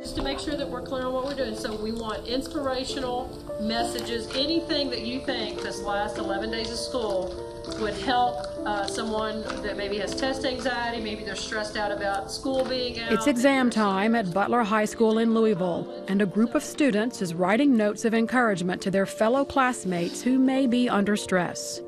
Just to make sure that we're clear on what we're doing. So we want inspirational messages, anything that you think this last 11 days of school would help uh, someone that maybe has test anxiety, maybe they're stressed out about school being out. It's exam time at Butler High School in Louisville, and a group of students is writing notes of encouragement to their fellow classmates who may be under stress.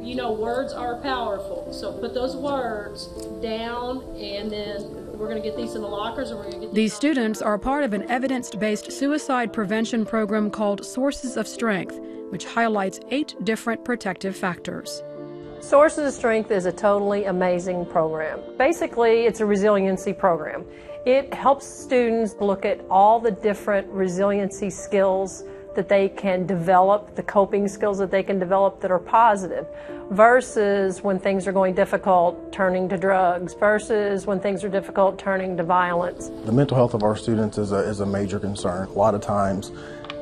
You know, words are powerful, so put those words down, and then we're going to get these in the lockers, and we're going to get these. These students are part of an evidence based suicide prevention program called Sources of Strength, which highlights eight different protective factors. Sources of Strength is a totally amazing program. Basically, it's a resiliency program. It helps students look at all the different resiliency skills that they can develop, the coping skills that they can develop that are positive, versus when things are going difficult, turning to drugs, versus when things are difficult, turning to violence. The mental health of our students is a, is a major concern. A lot of times,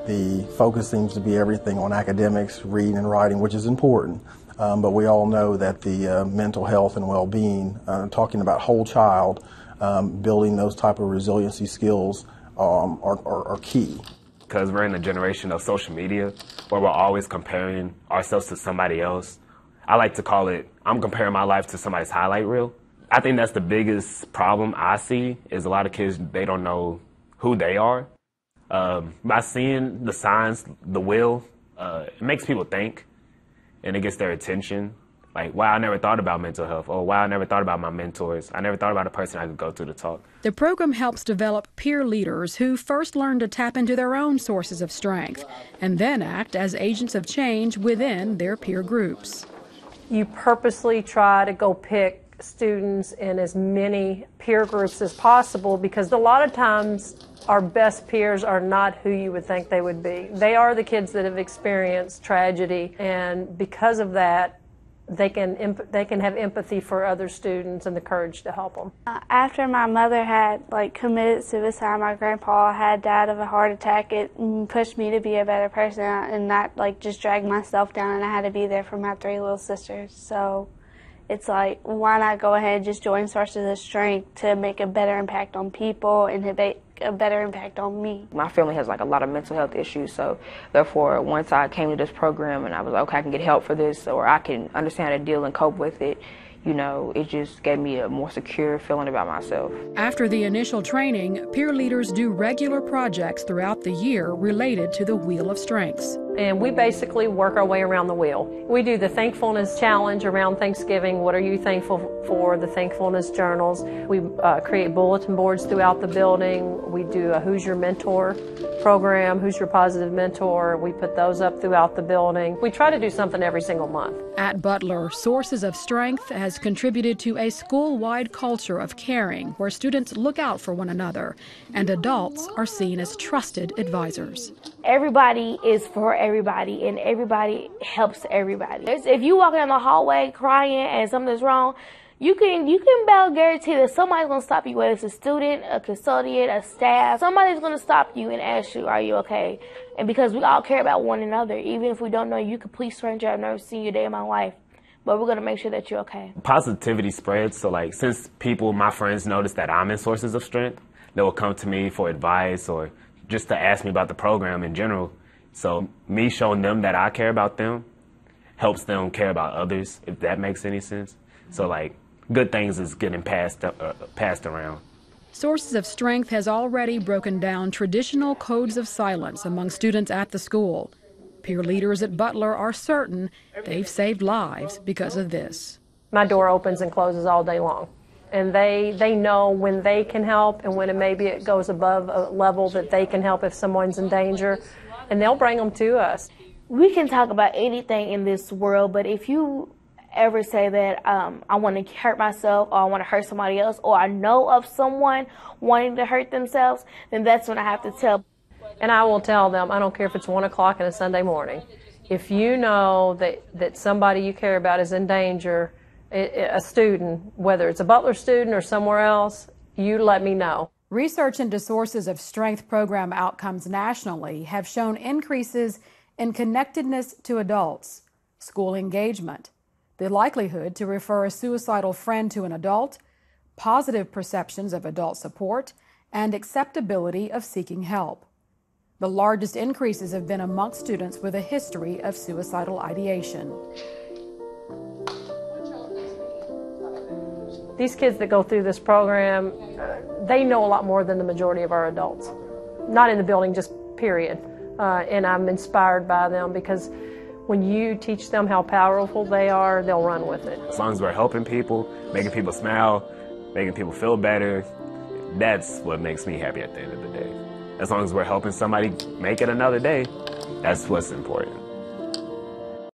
the focus seems to be everything on academics, reading and writing, which is important. Um, but we all know that the uh, mental health and well-being, uh, talking about whole child, um, building those type of resiliency skills um, are, are, are key. Because we're in a generation of social media where we're always comparing ourselves to somebody else. I like to call it, I'm comparing my life to somebody's highlight reel. I think that's the biggest problem I see is a lot of kids, they don't know who they are. Um, by seeing the signs, the wheel, uh, it makes people think and it gets their attention. Like, wow, I never thought about mental health. Or wow, I never thought about my mentors. I never thought about a person I could go to to talk. The program helps develop peer leaders who first learn to tap into their own sources of strength and then act as agents of change within their peer groups. You purposely try to go pick students in as many peer groups as possible because a lot of times our best peers are not who you would think they would be. They are the kids that have experienced tragedy, and because of that, they can they can have empathy for other students and the courage to help them. Uh, after my mother had like committed suicide, my grandpa had died of a heart attack. It pushed me to be a better person and not like just drag myself down. And I had to be there for my three little sisters. So it's like why not go ahead and just join sources of strength to make a better impact on people and make a better impact on me. My family has like a lot of mental health issues, so therefore once I came to this program and I was like, okay, I can get help for this or I can understand how to deal and cope with it you know, it just gave me a more secure feeling about myself. After the initial training, peer leaders do regular projects throughout the year related to the Wheel of Strengths and we basically work our way around the wheel. We do the thankfulness challenge around Thanksgiving. What are you thankful for? The thankfulness journals. We uh, create bulletin boards throughout the building. We do a Who's Your Mentor program, Who's Your Positive Mentor. We put those up throughout the building. We try to do something every single month. At Butler, Sources of Strength has contributed to a school wide culture of caring where students look out for one another and adults are seen as trusted advisors. Everybody is for everybody and everybody helps everybody. If you walk down the hallway crying and something's wrong, you can you can about guarantee that somebody's gonna stop you, whether it's a student, a custodian, a staff, somebody's gonna stop you and ask you, Are you okay? And because we all care about one another, even if we don't know you, complete stranger, I've never seen you a day in my life. But we're gonna make sure that you're okay. Positivity spreads, so like since people, my friends notice that I'm in sources of strength, they will come to me for advice or just to ask me about the program in general so me showing them that I care about them helps them care about others, if that makes any sense. So like good things is getting passed uh, passed around. Sources of Strength has already broken down traditional codes of silence among students at the school. Peer leaders at Butler are certain they've saved lives because of this. My door opens and closes all day long. And they, they know when they can help and when it maybe it goes above a level that they can help if someone's in danger and they'll bring them to us. We can talk about anything in this world, but if you ever say that um, I want to hurt myself or I want to hurt somebody else or I know of someone wanting to hurt themselves, then that's when I have to tell. And I will tell them, I don't care if it's one o'clock on a Sunday morning. If you know that, that somebody you care about is in danger, a student, whether it's a Butler student or somewhere else, you let me know. Research into sources of strength program outcomes nationally have shown increases in connectedness to adults, school engagement, the likelihood to refer a suicidal friend to an adult, positive perceptions of adult support, and acceptability of seeking help. The largest increases have been amongst students with a history of suicidal ideation. These kids that go through this program, they know a lot more than the majority of our adults. Not in the building, just period. Uh, and I'm inspired by them because when you teach them how powerful they are, they'll run with it. As long as we're helping people, making people smile, making people feel better, that's what makes me happy at the end of the day. As long as we're helping somebody make it another day, that's what's important.